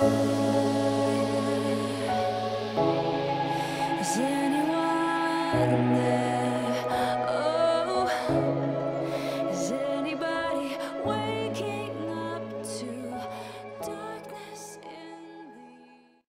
There. Oh, is anybody waiting?